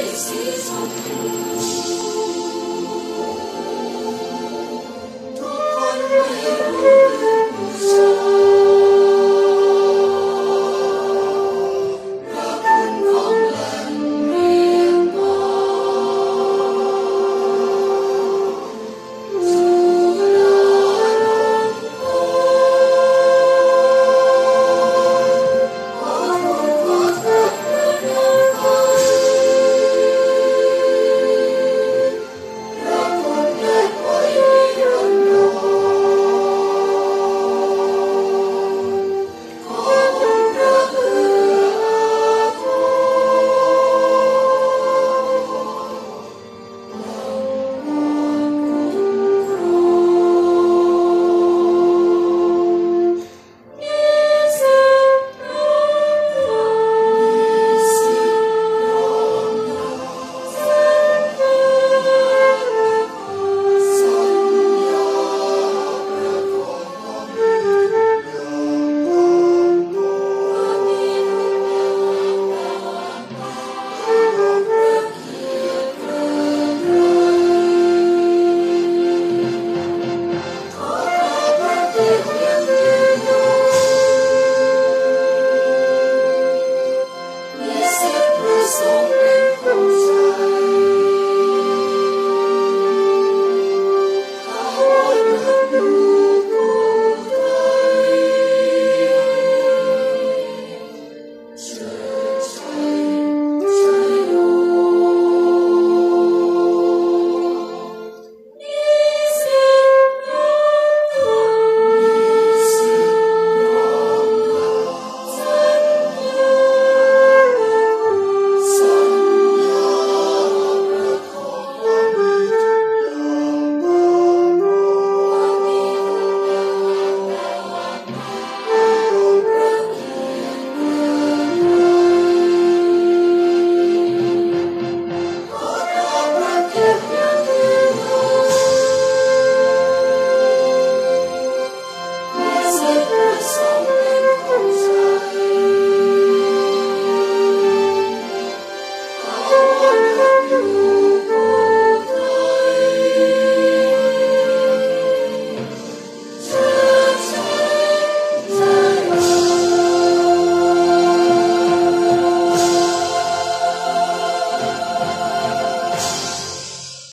This is our